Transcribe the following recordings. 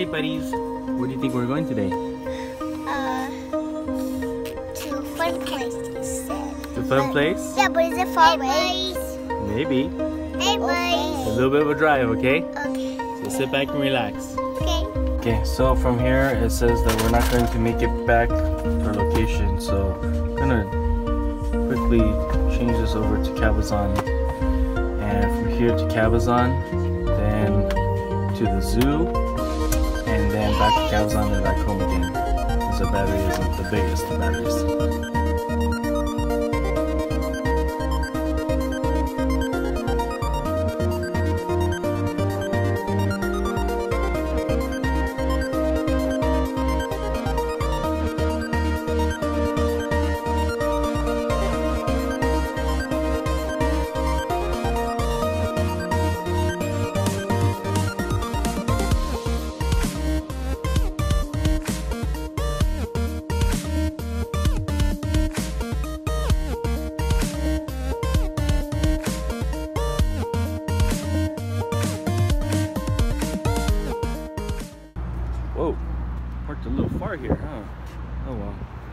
Hey buddies, where do you think we're going today? Uh, to a fun place, he said. The fun place? Yeah, but is it far away? Maybe. Hey, boys. A little bit of a drive, okay? Okay. So sit back and relax. Okay. Okay, so from here it says that we're not going to make it back to our location, so I'm gonna quickly change this over to Cabazon. And from here to Cabazon, then to the zoo, and then back to Cabazon and back home again. Because the battery isn't the biggest of batteries.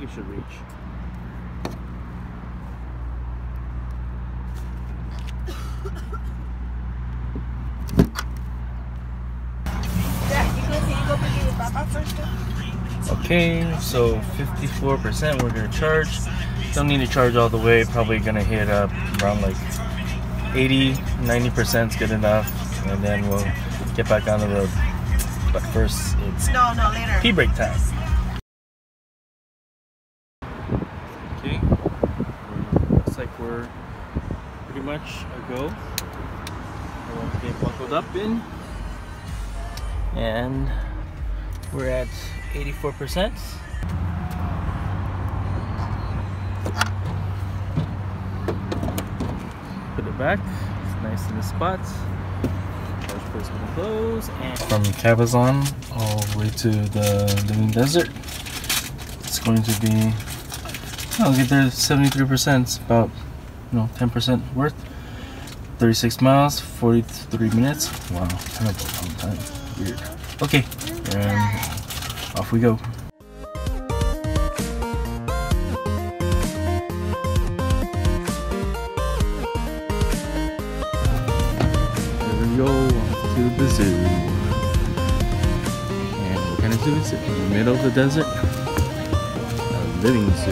Well, you should reach. Okay, so 54% we're gonna charge. Don't need to charge all the way, probably gonna hit up around like 80, 90% is good enough, and then we'll get back on the road. But first, it's No, no, later. pee break time. Okay, looks like we're pretty much a go. Everyone's getting buckled up in, and we're at 84%. Put it back, it's nice in the spot. Close from Cabazon all the way to the Living Desert. It's going to be I'll get there 73%, about you know 10% worth. 36 miles, 43 minutes. Wow, kind of a long time. Weird. Okay, and off we go. Here we go to the zoo. And what kind of zoo is it? In the middle of the desert? A living zoo.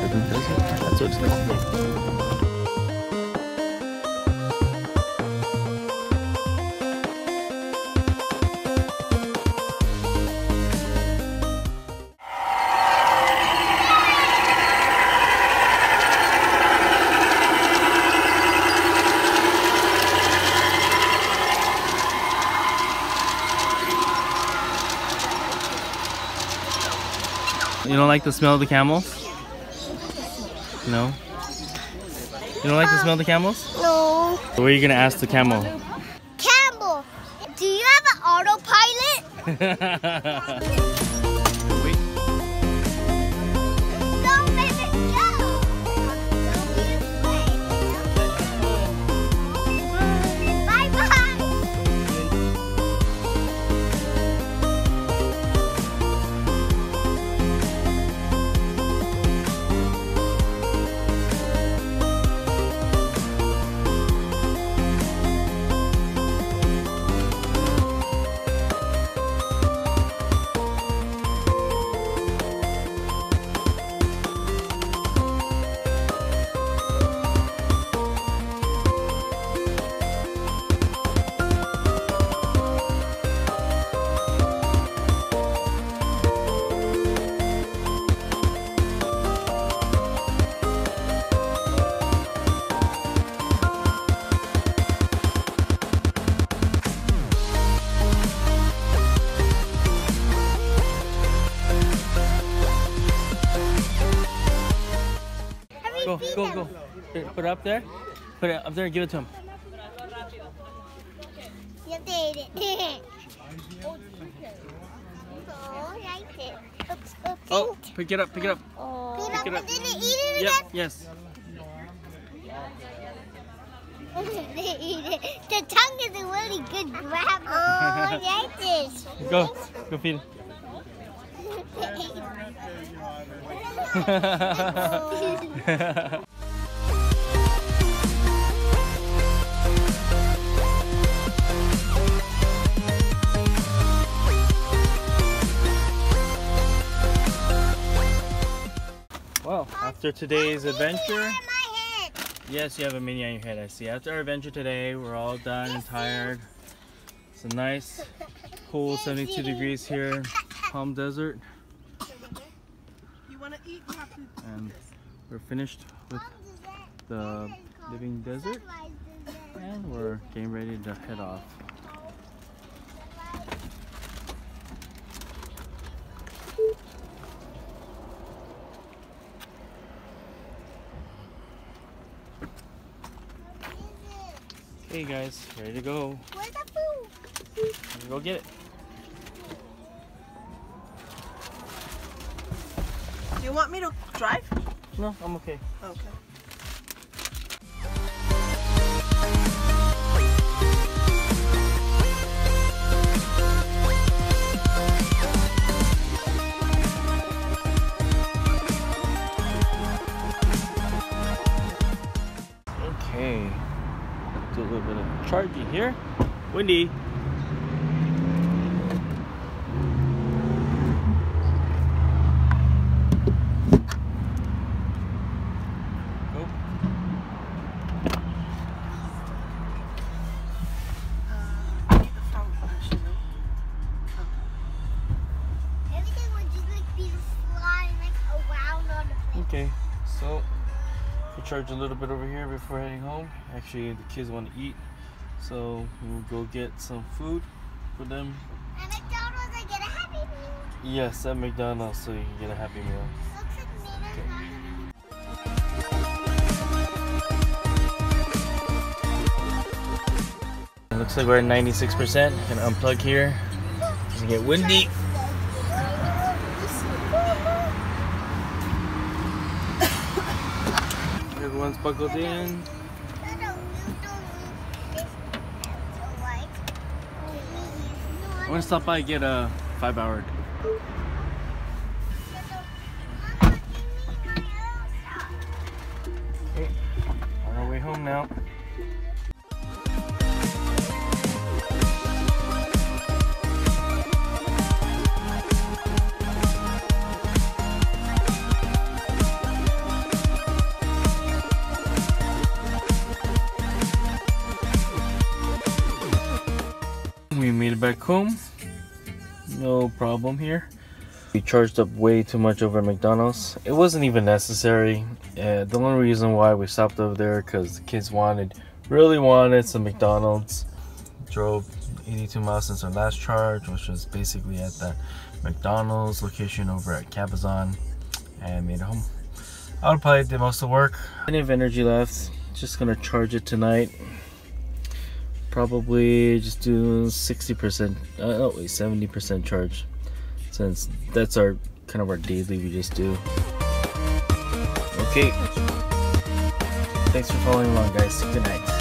Living desert? That's what it's called. You don't like the smell of the camels? No? You don't like the smell of the camels? No. What are you gonna ask the camel? Camel, do you have an autopilot? Put it up there. Put it up there and give it to him. You did it. oh, like it. Oops, oops. Oh, pick it up, pick it up. Oh. Pick it up. Did it eat it Yep, again? yes. the tongue is a really good grab. Oh, like this. Go, go feed it. After today's adventure, yes, you have a mini on your head, I see. After our adventure today, we're all done and tired. It's a nice, cool 72 degrees here, Palm Desert. And we're finished with the living desert. And we're getting ready to head off. Hey guys, ready to go. Where's the food? Let's go get it. Do you want me to drive? No, I'm okay. Okay. Okay. On here. plane. Okay, so we charge a little bit over here before heading home. Actually, the kids want to eat, so we'll go get some food for them. And McDonald's, I get a happy meal. Yes, at McDonald's, so you can get a Happy Meal. Looks like Nina's not gonna It looks like we're at 96%. Gonna unplug here. Doesn't get windy. Everyone's buckled in. I to stop by and get a five hour. On our way home now. Back home. No problem here. We charged up way too much over at McDonald's. It wasn't even necessary. Uh, the only reason why we stopped over there because the kids wanted, really wanted some McDonald's. Drove 82 miles since our last charge, which was basically at the McDonald's location over at Cabazon, and made it home. I would probably did most of the work. Plenty of energy left. Just gonna charge it tonight probably just do 60% uh, oh wait 70% charge. Since that's our kind of our daily we just do. Okay. Thanks for following along guys. Good night